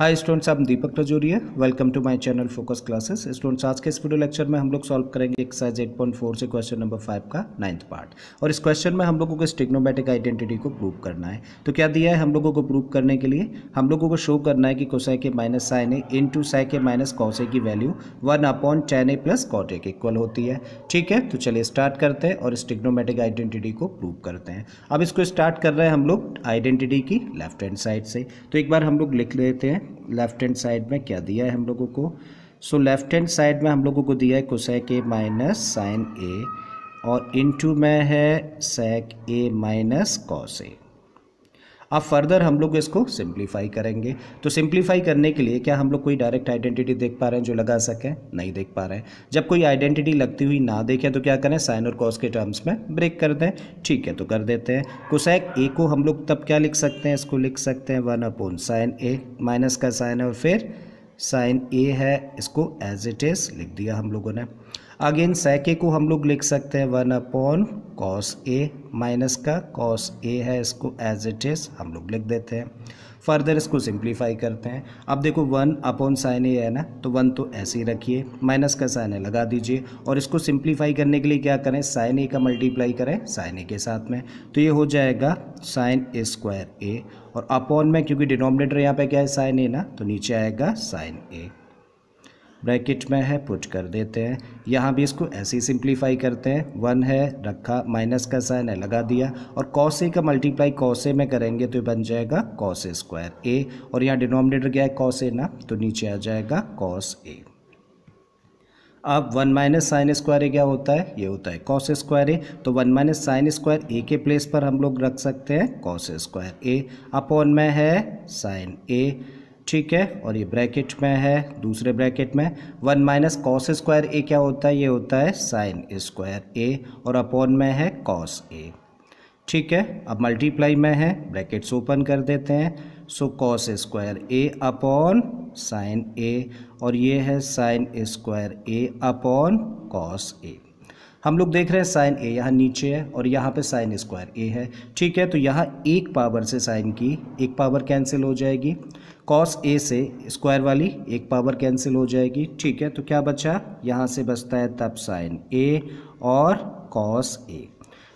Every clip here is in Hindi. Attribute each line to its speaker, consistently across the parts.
Speaker 1: हाय स्टूडेंट्स आप Deepak Rajoria welcome to my channel focus classes students आज के इस वीडियो लेक्चर में हम लोग सॉल्व करेंगे एक्सरसाइज 8.4 से क्वेश्चन नंबर फाइव का नाइन्थ पार्ट और इस क्वेश्चन में हम लोगों को स्टिग्नोमेटिक आइडेंटिटी को प्रूव करना है। तो क्या दिया है हम लोगों को प्रूव करने के लिए? हम लोगों को शो करना है कि कोसाई के minus sine A into sec के माइनस कौसे की value one upon tan A plus cot के इक्वल होती है। ठीक है? तो चलिए स्टार्ट करते हैं और स्टिग्नोमेटिक आइडेंटिटी को प्रूव करते हैं। अब इसको स्टार्ट कर रहे हैं हम लोग आइडेंटिटी की लेफ़्ट हैंड साइड से। तो एक बार हम लोग लिख लेते हैं। लेफ़्ट हैंड साइड में क्या दिया है हम लोगों को? सो लेफ़्ट हैंड साइड में हम लोगों को दिया है cosec A minus sine A और इनटू में है सेक ए माइनस कॉस ए अब फर्दर हम लोग इसको सिंप्लीफाई करेंगे। तो सिंप्लीफाई करने के लिए क्या हम लोग कोई डायरेक्ट आइडेंटिटी देख पा रहे हैं जो लगा सकें? नहीं देख पा रहे हैं। जब कोई आइडेंटिटी लगती हुई ना देखें तो क्या करें? साइन और कॉस के टर्म्स में ब्रेक कर दें। ठीक है तो कर देते हैं। कोसैक ए को हम लोग तब क्या लिख सकते हैं? इसको लिख सकते हैं one upon sine A minus का साइन है और फिर साइन ए है। इसको एज इट इज़ लिख दिया हम लोगों ने। अगेन सैके को हम लोग लिख सकते हैं one upon cos A minus का कॉस ए है, इसको एज इट इज़ हम लोग लिख देते हैं। फर्दर इसको सिंप्लीफाई करते हैं। अब देखो वन अपॉन साइन ए है ना तो वन तो ऐसे ही रखिए, माइनस का साइन ए लगा दीजिए। और इसको सिंप्लीफाई करने के लिए क्या करें साइन ए का मल्टीप्लाई करें साइन ए के साथ में। तो ये हो जाएगा साइन ए स्क्वायर ए और अपॉन में, क्योंकि डिनोमिनेटर यहाँ पे क्या है साइन ए ना तो नीचे आएगा साइन ए ब्रैकेट में है, पुट कर देते हैं। यहाँ भी इसको ऐसे ही सिंप्लीफाई करते हैं। वन है, रखा, माइनस का साइन है, लगा दिया। और कॉस का मल्टीप्लाई कॉस में करेंगे तो ये बन जाएगा कॉस स्क्वायर ए। और यहाँ डिनोमिनेटर क्या है? कॉस ए ना तो नीचे आ जाएगा कॉस ए। अब one minus sine square A क्या होता है? ये होता है कॉस स्क्वायर ए। तो one minus sine square A के प्लेस पर हम लोग रख सकते हैं कॉस स्क्वायर ए। अपॉन में है साइन ए। ठीक है, और ये ब्रैकेट में है, दूसरे ब्रैकेट में। One minus cos square A क्या होता है? ये होता है साइन स्क्वायर ए, और अपॉन में है कॉस ए। ठीक है, अब मल्टीप्लाई में है, ब्रैकेट्स ओपन कर देते हैं। So cos square A upon sine A, और ये है sine square A upon cos A. हम लोग देख रहे हैं साइन ए यहाँ नीचे है और यहाँ पे साइन स्क्वायर ए है। ठीक है तो यहाँ एक पावर से साइन की एक पावर कैंसिल हो जाएगी। कॉस ए से स्क्वायर वाली एक पावर कैंसिल हो जाएगी। ठीक है तो क्या बचा? यहाँ से बचता है तब साइन ए और कॉस ए।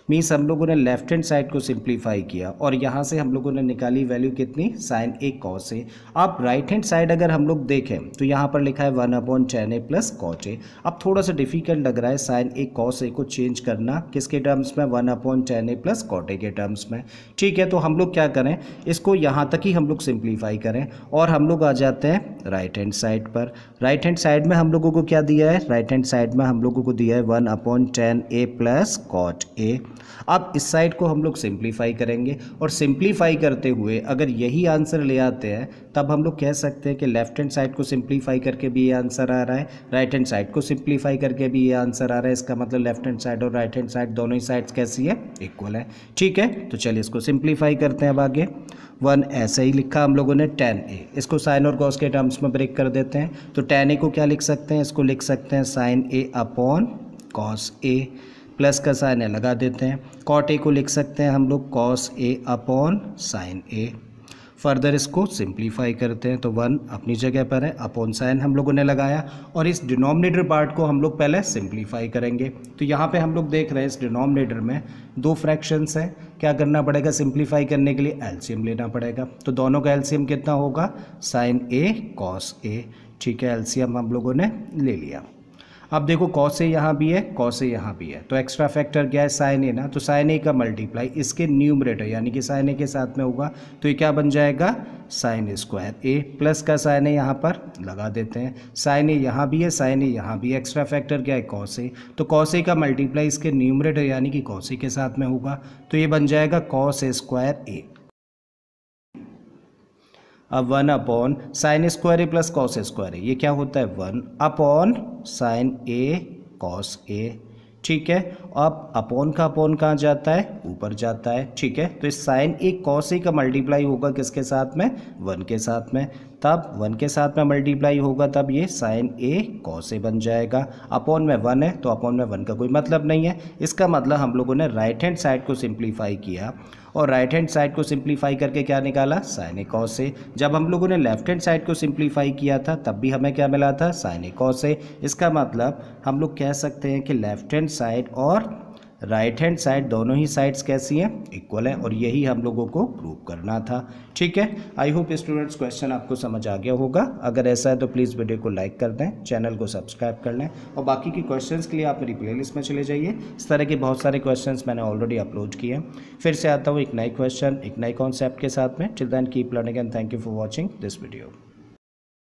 Speaker 1: मीन्स हम लोगों ने लेफ़्ट हैंड साइड को सिंप्लीफाई किया और यहाँ से हम लोगों ने निकाली वैल्यू कितनी? साइन ए कॉस ए अब राइट हैंड साइड अगर हम लोग देखें तो यहाँ पर लिखा है one upon tan A plus cot A अब थोड़ा सा डिफ़िकल्ट लग रहा है साइन ए कॉस ए को चेंज करना। किसके टर्म्स में? One upon tan A plus cot A के टर्म्स में। ठीक है तो हम लोग क्या करें? इसको यहाँ तक ही हम लोग सिंप्लीफाई करें और हम लोग आ जाते हैं राइट हैंड साइड पर। राइट हैंड साइड में हम लोगों को क्या दिया है? राइट हैंड साइड में हम लोगों को दिया है one upon tan A plus cot A अब इस साइड को हम लोग सिंप्लीफाई करेंगे और सिंप्लीफाई करते हुए अगर यही आंसर ले आते हैं, तब हम लोग कह सकते हैं कि लेफ़्ट हैंड साइड को सिंप्लीफाई करके भी ये आंसर आ रहा है राइट हैंड साइड को सिंप्लीफाई करके भी ये आंसर आ रहा है। इसका मतलब लेफ़्ट हैंड साइड और राइट हैंड साइड दोनों ही साइड्स कैसी है? इक्वल है। ठीक है तो चलिए इसको सिंप्लीफाई करते हैं अब आगे। वन ऐसे ही लिखा हम लोगों ने टेन ए इसको साइन और कॉस के टर्म्स में ब्रेक कर देते हैं। तो टेन ए को क्या लिख सकते हैं? इसको लिख सकते हैं sine A upon cos A plus का साइन ए लगा देते हैं। कॉट ए को लिख सकते हैं हम लोग cos A upon sine A further इसको सिंप्लीफाई करते हैं तो वन अपनी जगह पर है अपॉन साइन हम लोगों ने लगाया। और इस डिनोमिनेटर पार्ट को हम लोग पहले सिंप्लीफाई करेंगे। तो यहाँ पे हम लोग देख रहे हैं इस डिनोमिनेटर में दो फ्रैक्शंस हैं। क्या करना पड़ेगा? सिंप्लीफाई करने के लिए एल्शियम लेना पड़ेगा। तो दोनों का एल्शियम कितना होगा? साइन ए कॉस ए ठीक है एल्शियम हम लोगों ने ले लिया। अब देखो कौसे यहाँ भी है कौसे यहाँ भी है। तो एक्स्ट्रा फैक्टर क्या है? साइन ए ना? तो साइन ए का मल्टीप्लाई इसके न्यूमरेटर यानी कि साइन ए के साथ में होगा तो ये क्या बन जाएगा? साइन स्क्वायर ए प्लस का साइन ए यहाँ पर लगा देते हैं। साइन ए यहाँ भी है साइन ए यहाँ भी एक्स्ट्रा फैक्टर क्या है? कौसे तो कौसे का मल्टीप्लाई इसके न्यूमरेटर यानी कि कौसे के साथ में होगा तो ये बन जाएगा कॉस स्क्वायर ए अब one upon sine square A plus cos square A. ये क्या होता है? One upon sine A cos A. ठीक है? अब अपॉन का अपॉन कहाँ जाता है? ऊपर जाता है। ठीक है? तो इस साइन ए कॉस ए का मल्टीप्लाई होगा किसके साथ में? वन के साथ में। तब वन के साथ में मल्टीप्लाई होगा, तब ये साइन ए कॉस ए बन जाएगा। अपॉन में वन है तो अपॉन में वन का कोई मतलब नहीं है। इसका मतलब हम लोगों ने राइट हैंड साइड को सिंप्लीफाई किया और राइट हैंड साइड को सिंप्लीफाई करके क्या निकाला? साइन ए कॉस ए जब हम लोगों ने लेफ़्ट हैंड साइड को सिंप्लीफाई किया था, तब भी हमें क्या मिला था? साइन ए कॉस ए इसका मतलब हम लोग कह सकते हैं कि लेफ़्ट हैंड साइड और राइट हैंड साइड दोनों ही साइड्स कैसी हैं? इक्वल हैं, और यही हम लोगों को प्रूव करना था। ठीक है? आई होप स्टूडेंट्स क्वेश्चन आपको समझ आ गया होगा। अगर ऐसा है तो प्लीज़ वीडियो को लाइक कर दें चैनल को सब्सक्राइब कर लें, और बाकी के क्वेश्चन के लिए आप मेरी प्लेलिस्ट में चले जाइए। इस तरह के बहुत सारे क्वेश्चन मैंने ऑलरेडी अपलोड किए हैं। फिर से आता हूँ एक नए क्वेश्चन एक नए कॉन्सेप्ट के साथ में। Then keep learning and thank you for watching this video